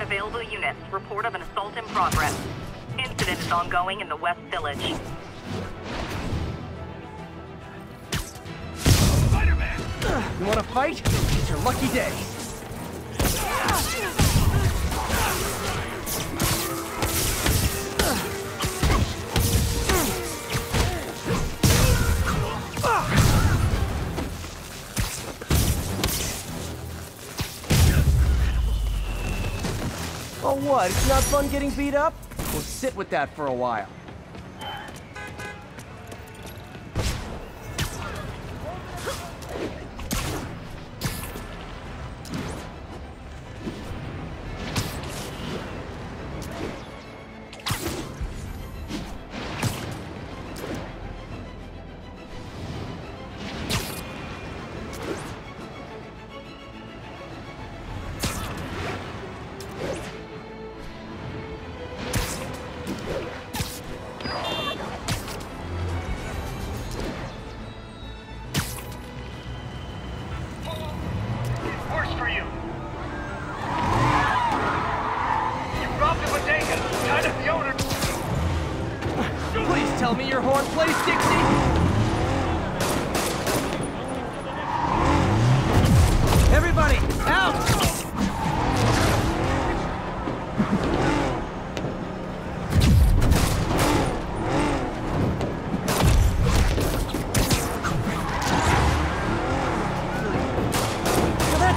Available units. Report of an assault in progress. Incident is ongoing in the West Village. Fight? It's your lucky day. Oh what? It's not fun getting beat up? We'll sit with that for a while. For you. You robbed a bodega. Kind of the owner. Please tell me your horn plays Dixie!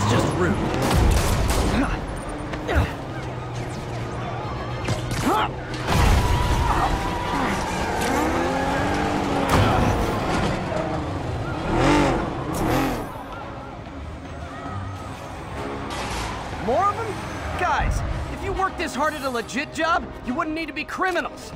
That's just rude. More of them? Guys, if you worked this hard at a legit job, you wouldn't need to be criminals.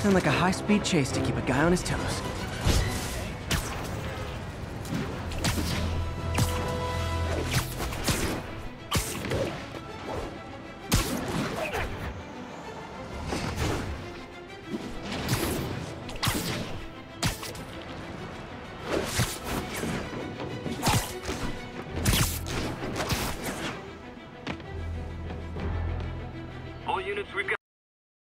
Nothing like a high-speed chase to keep a guy on his toes.